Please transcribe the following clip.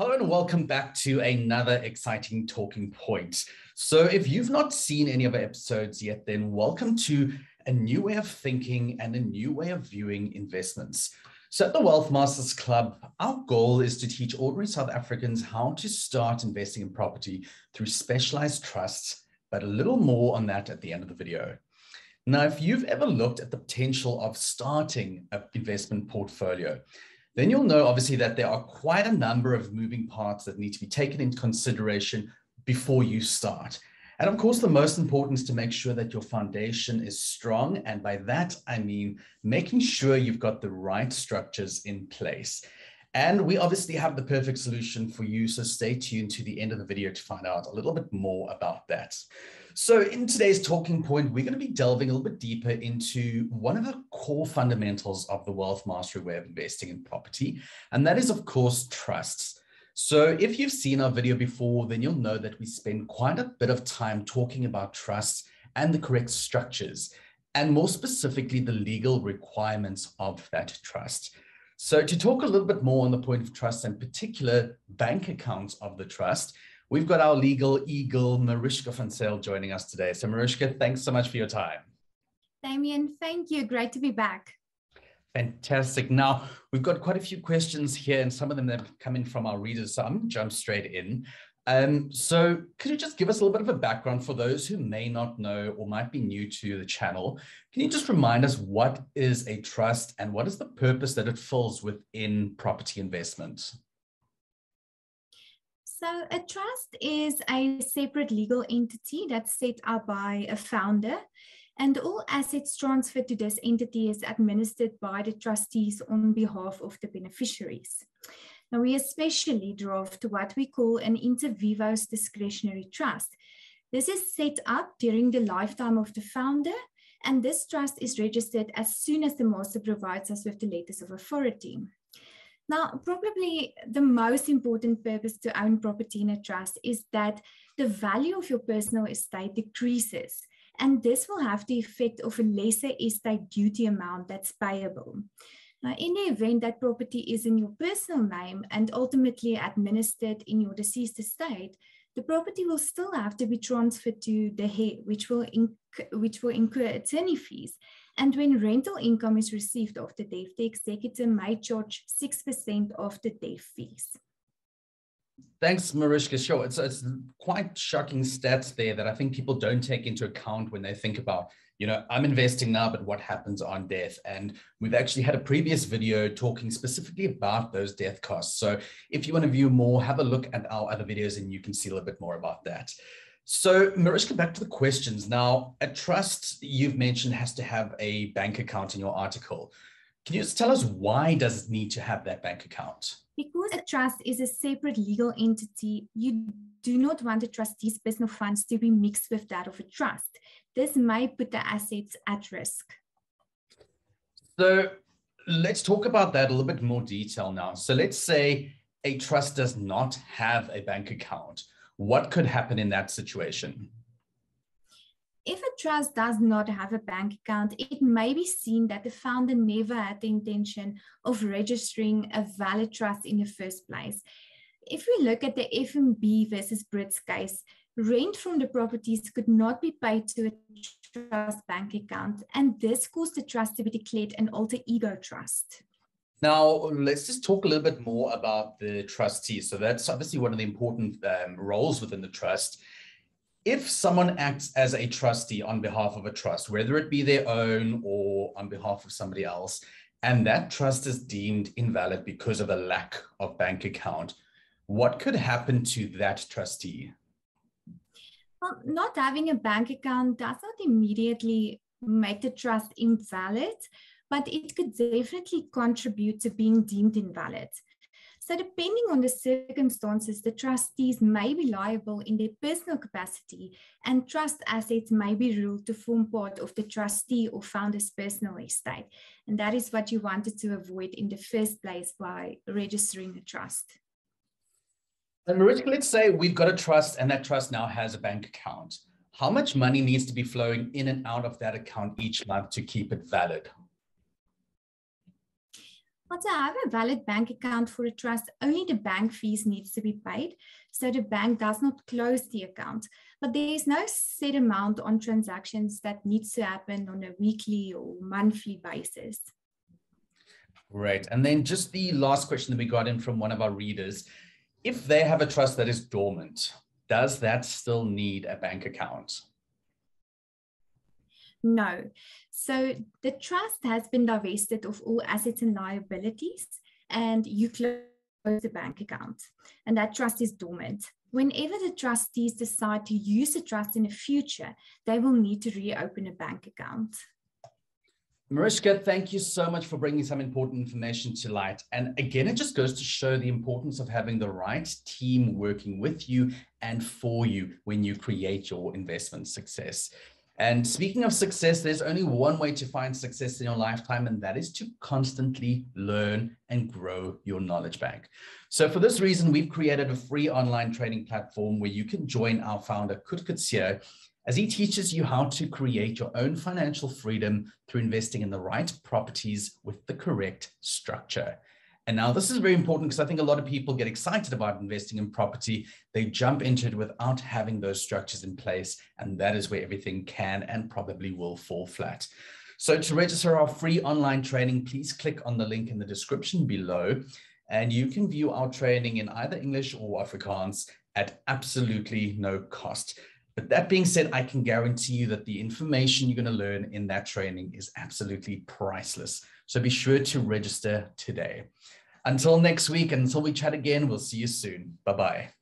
Hello and welcome back to another exciting talking point. So, if you've not seen any of our episodes yet, then welcome to a new way of thinking and a new way of viewing investments. So, at the Wealth Masters Club, our goal is to teach ordinary South Africans how to start investing in property through specialized trusts, but a little more on that at the end of the video. Now, if you've ever looked at the potential of starting an investment portfolio, then you'll know obviously that there are quite a number of moving parts that need to be taken into consideration before you start. And of course, the most important is to make sure that your foundation is strong. And by that, I mean making sure you've got the right structures in place. And we obviously have the perfect solution for you. So stay tuned to the end of the video to find out a little bit more about that. So, in today's talking point, we're going to be delving a little bit deeper into one of the core fundamentals of the wealth mastery way of investing in property, and that is, of course, trusts. So, if you've seen our video before, then you'll know that we spend quite a bit of time talking about trusts and the correct structures, and more specifically, the legal requirements of that trust. So, to talk a little bit more on the point of trust and particular bank accounts of the trust, We've got our legal eagle, Marishka van Zyl, joining us today. So, Marishka, thanks so much for your time. Damien, thank you. Great to be back. Fantastic. Now, we've got quite a few questions here, and some of them have come in from our readers. So, I'm going to jump straight in. Um, so, could you just give us a little bit of a background for those who may not know or might be new to the channel? Can you just remind us what is a trust and what is the purpose that it fills within property investment? So, a trust is a separate legal entity that's set up by a founder, and all assets transferred to this entity is administered by the trustees on behalf of the beneficiaries. Now, we especially draft what we call an inter vivos discretionary trust. This is set up during the lifetime of the founder, and this trust is registered as soon as the master provides us with the letters of authority. Now, probably the most important purpose to own property in a trust is that the value of your personal estate decreases, and this will have the effect of a lesser estate duty amount that's payable. Now, in the event that property is in your personal name and ultimately administered in your deceased estate, the property will still have to be transferred to the heir, which will, which will incur attorney fees and when rental income is received of the death, the executor may charge 6% of the death fees. Thanks, Marishka. Sure, it's, it's quite shocking stats there that I think people don't take into account when they think about, you know, I'm investing now, but what happens on death? And we've actually had a previous video talking specifically about those death costs. So if you want to view more, have a look at our other videos and you can see a little bit more about that. So, Marishka, back to the questions. Now, a trust you've mentioned has to have a bank account in your article. Can you just tell us why does it need to have that bank account? Because a trust is a separate legal entity, you do not want the trustee's personal funds to be mixed with that of a trust. This may put the assets at risk. So let's talk about that a little bit more detail now. So let's say a trust does not have a bank account what could happen in that situation? If a trust does not have a bank account, it may be seen that the founder never had the intention of registering a valid trust in the first place. If we look at the FNB versus Brits case, rent from the properties could not be paid to a trust bank account, and this caused the trust to be declared an alter ego trust. Now, let's just talk a little bit more about the trustee. So that's obviously one of the important um, roles within the trust. If someone acts as a trustee on behalf of a trust, whether it be their own or on behalf of somebody else, and that trust is deemed invalid because of a lack of bank account, what could happen to that trustee? Well, not having a bank account does not immediately make the trust invalid but it could definitely contribute to being deemed invalid. So, depending on the circumstances, the trustees may be liable in their personal capacity, and trust assets may be ruled to form part of the trustee or founder's personal estate. And that is what you wanted to avoid in the first place by registering a trust. And Marishka, let's say we've got a trust and that trust now has a bank account. How much money needs to be flowing in and out of that account each month to keep it valid? Well, to uh, have a valid bank account for a trust, only the bank fees needs to be paid. So the bank does not close the account, but there is no set amount on transactions that needs to happen on a weekly or monthly basis. Right. And then just the last question that we got in from one of our readers. If they have a trust that is dormant, does that still need a bank account? No. So the trust has been divested of all assets and liabilities, and you close the bank account, and that trust is dormant. Whenever the trustees decide to use the trust in the future, they will need to reopen a bank account. Marishka, thank you so much for bringing some important information to light. And again, it just goes to show the importance of having the right team working with you and for you when you create your investment success. And speaking of success, there's only one way to find success in your lifetime, and that is to constantly learn and grow your knowledge bank. So, for this reason, we've created a free online training platform where you can join our founder, Coert Coetzee, as he teaches you how to create your own financial freedom through investing in the right properties with the correct structure. And now this is very important because I think a lot of people get excited about investing in property. They jump into it without having those structures in place. And that is where everything can and probably will fall flat. So to register our free online training, please click on the link in the description below. And you can view our training in either English or Afrikaans at absolutely no cost. But that being said, I can guarantee you that the information you're going to learn in that training is absolutely priceless. So be sure to register today. Until next week, until we chat again, we'll see you soon. Bye bye.